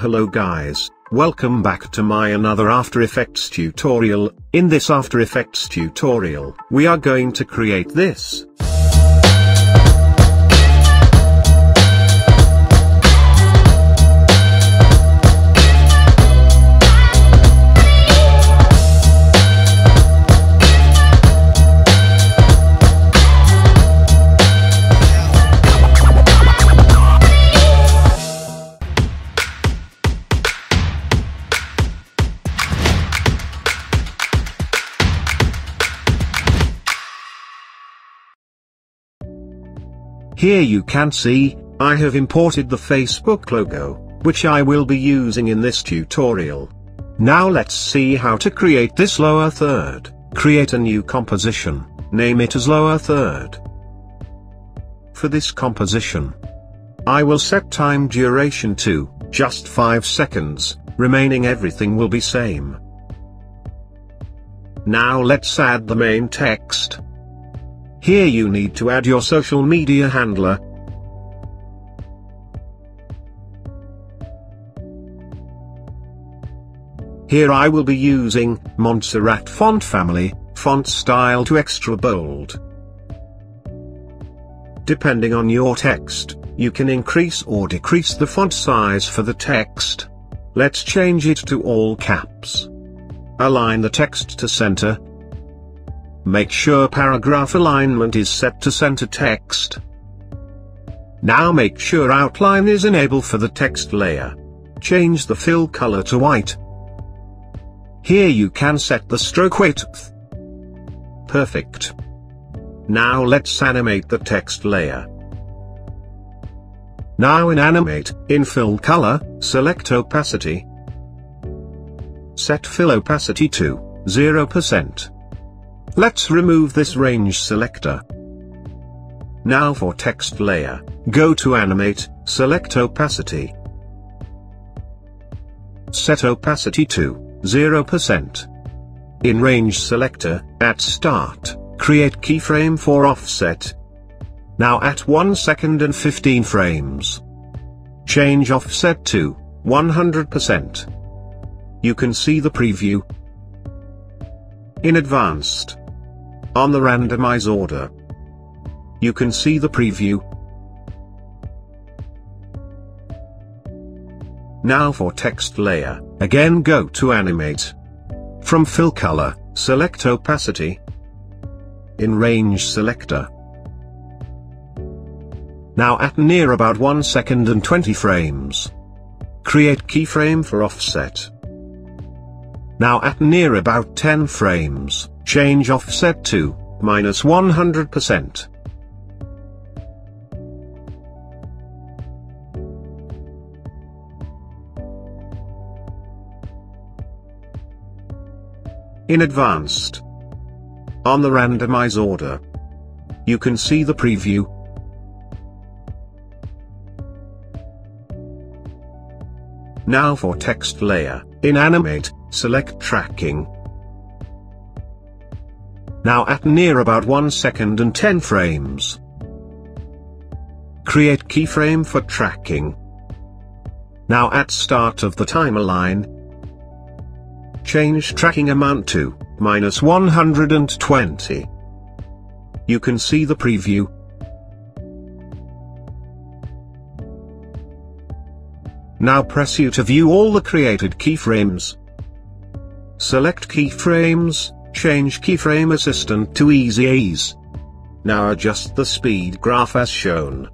Hello guys, welcome back to my another After Effects tutorial. In this After Effects tutorial, we are going to create this. Here you can see, I have imported the Facebook logo, which I will be using in this tutorial. Now let's see how to create this lower third. Create a new composition, name it as lower third. For this composition, I will set time duration to, just 5 seconds, remaining everything will be same. Now let's add the main text. Here you need to add your social media handler. Here I will be using Montserrat font family, font style to extra bold. Depending on your text, you can increase or decrease the font size for the text. Let's change it to all caps. Align the text to center, Make sure paragraph alignment is set to center text. Now make sure outline is enabled for the text layer. Change the fill color to white. Here you can set the stroke width. Perfect. Now let's animate the text layer. Now in Animate, in Fill Color, select Opacity. Set Fill Opacity to 0%. Let's remove this range selector. Now for text layer, go to animate, select opacity. Set opacity to 0%. In range selector, at start, create keyframe for offset. Now at 1 second and 15 frames. Change offset to 100%. You can see the preview. In advanced, on the randomize order. You can see the preview. Now for text layer, again go to animate. From fill color, select opacity. In range selector. Now at near about 1 second and 20 frames. Create keyframe for offset. Now at near about 10 frames. Change offset to, minus 100%. In advanced. On the randomize order. You can see the preview. Now for text layer, in animate, select tracking. Now at near about 1 second and 10 frames. Create keyframe for tracking. Now at start of the timer line. Change tracking amount to, minus 120. You can see the preview. Now press U to view all the created keyframes. Select keyframes, Change keyframe assistant to easy ease. Now adjust the speed graph as shown.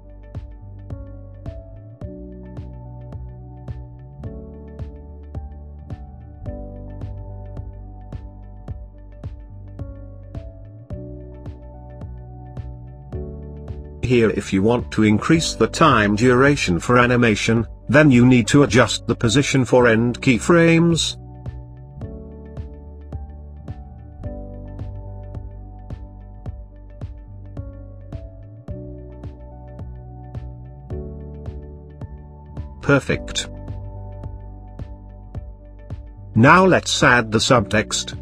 Here if you want to increase the time duration for animation, then you need to adjust the position for end keyframes, Perfect. Now let's add the subtext.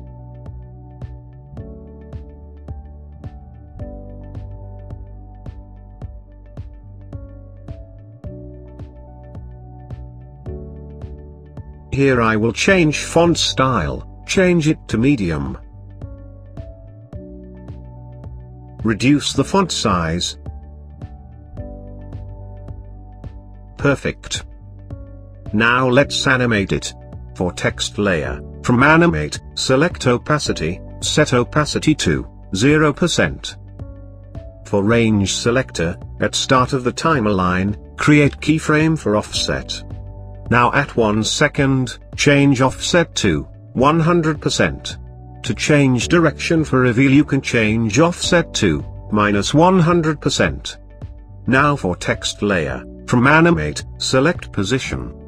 Here I will change font style, change it to medium. Reduce the font size. Perfect. Now let's animate it. For text layer, from animate, select opacity, set opacity to 0%. For range selector, at start of the timeline, create keyframe for offset. Now at 1 second, change offset to 100%. To change direction for reveal you can change offset to minus 100%. Now for text layer, from animate, select position.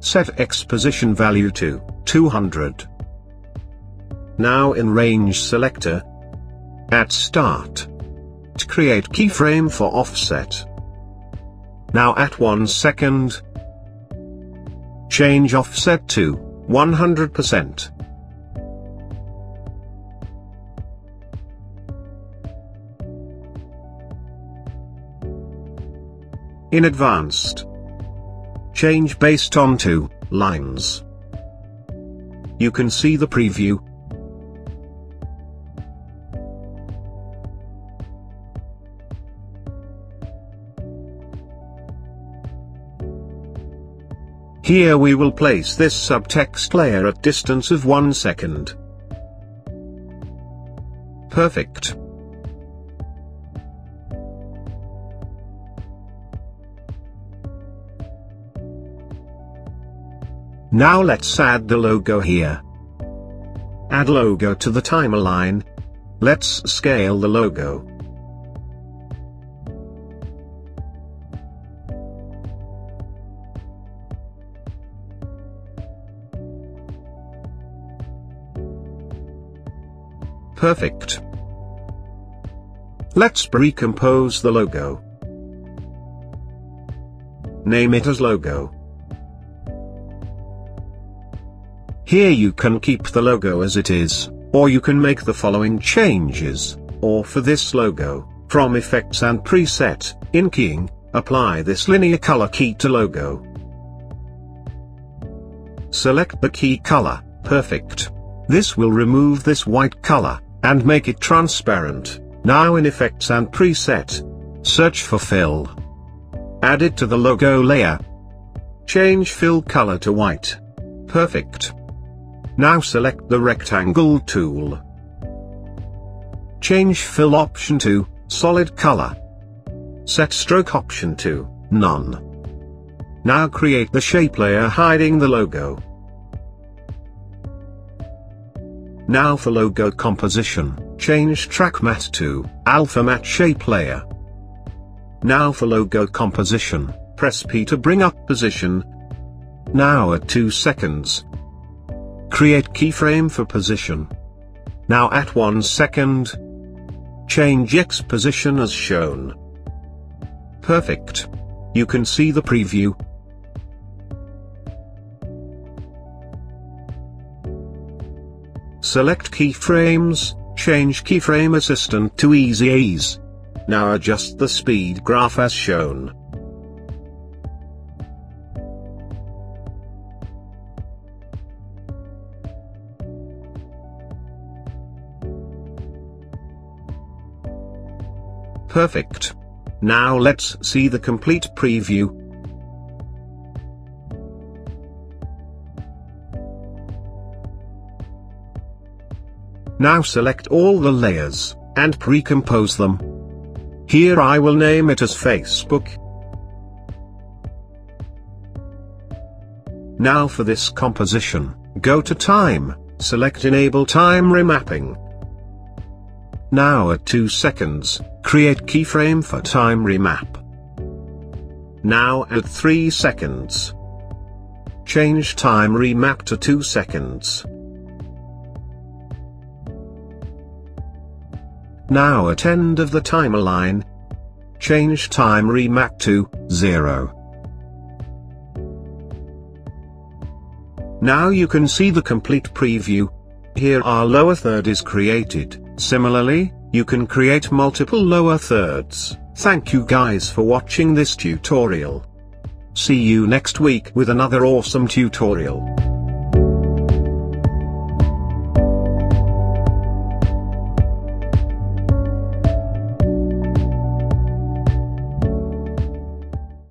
Set X position value to 200. Now in range selector, at start, to create keyframe for offset. Now at 1 second, change offset to 100%. In advanced, change based on to lines. You can see the preview, Here we will place this subtext layer at distance of 1 second. Perfect. Now let's add the logo here. Add logo to the timeline. Let's scale the logo. Perfect. Let's recompose the logo. Name it as logo. Here you can keep the logo as it is, or you can make the following changes, or for this logo, from Effects and Preset, in Keying, apply this linear color key to logo. Select the key color, perfect. This will remove this white color and make it transparent. Now in Effects and Preset. Search for Fill. Add it to the logo layer. Change fill color to white. Perfect. Now select the rectangle tool. Change fill option to solid color. Set stroke option to none. Now create the shape layer hiding the logo. Now for logo composition, change track matte to alpha matte shape layer. Now for logo composition, press P to bring up position. Now at 2 seconds. Create keyframe for position. Now at 1 second. Change X position as shown. Perfect. You can see the preview, Select keyframes, change keyframe assistant to easy ease. Now adjust the speed graph as shown. Perfect. Now let's see the complete preview, Now select all the layers, and pre-compose them. Here I will name it as Facebook. Now for this composition, go to Time, select Enable Time Remapping. Now at 2 seconds, create keyframe for time remap. Now at 3 seconds. Change time remap to 2 seconds. Now at end of the timeline. Change time remap to 0. Now you can see the complete preview. Here our lower third is created. Similarly, you can create multiple lower thirds. Thank you guys for watching this tutorial. See you next week with another awesome tutorial.